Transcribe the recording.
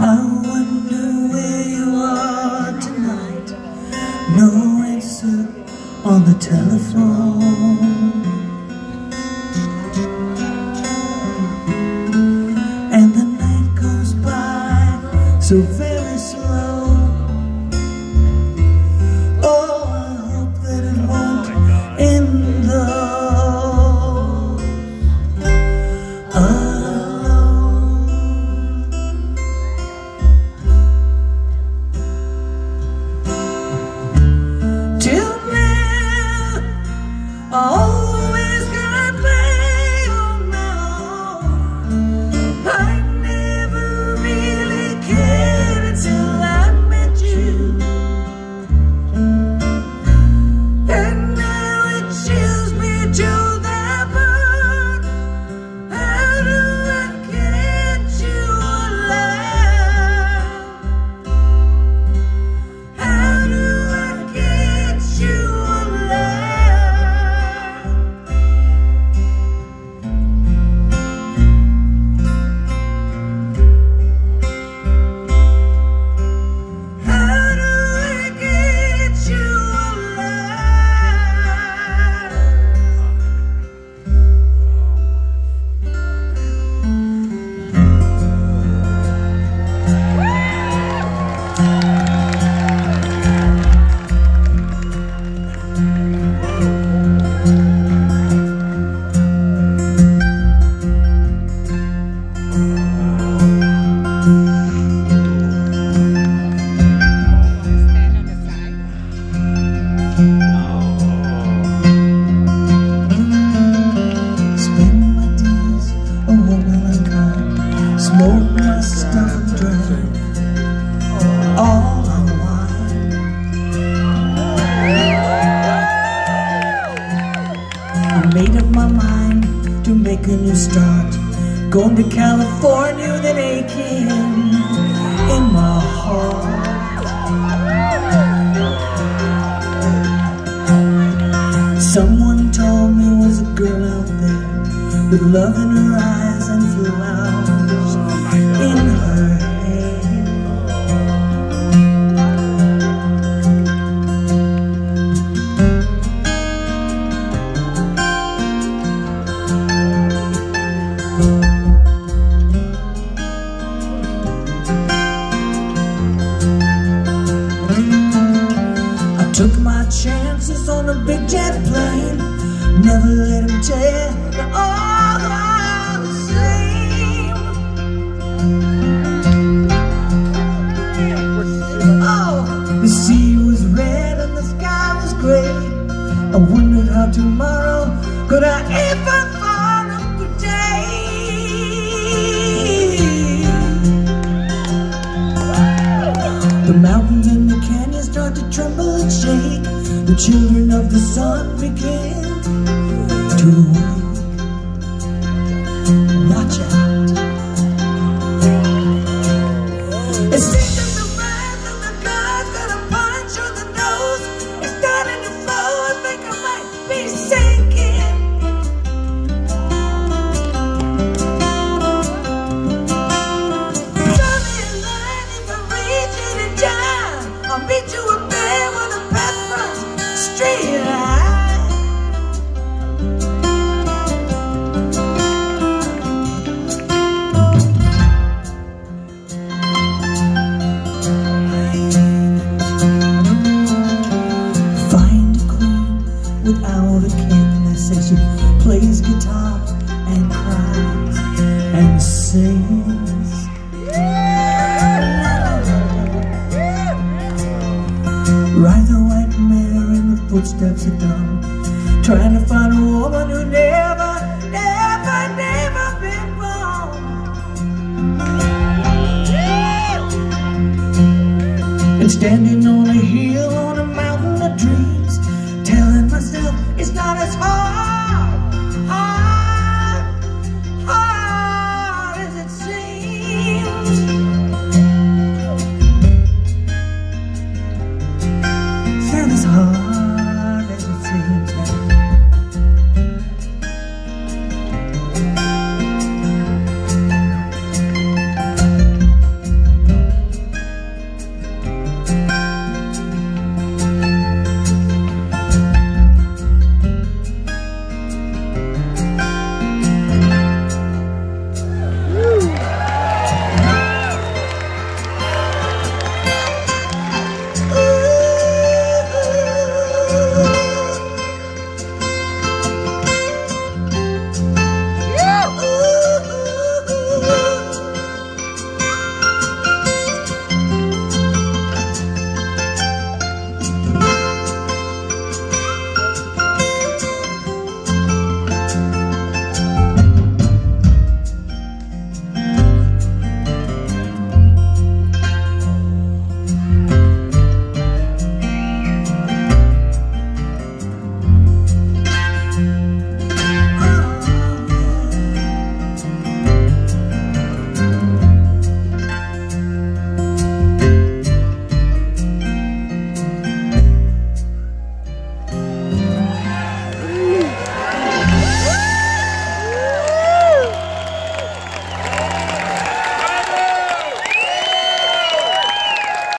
I wonder where you are tonight. No answer on the telephone. And the night goes by so very make a new start? Going to California with an aching in my heart. Someone told me was a girl out there with love in her eyes I wondered how tomorrow could I ever. The mountains and the canyons start to tremble and shake. The children of the sun begin wake. Watch out. King. They say she plays guitar and cries and sings. Ride the white mare in the footsteps of dawn, trying to find a woman who never, never, never been born. And standing on a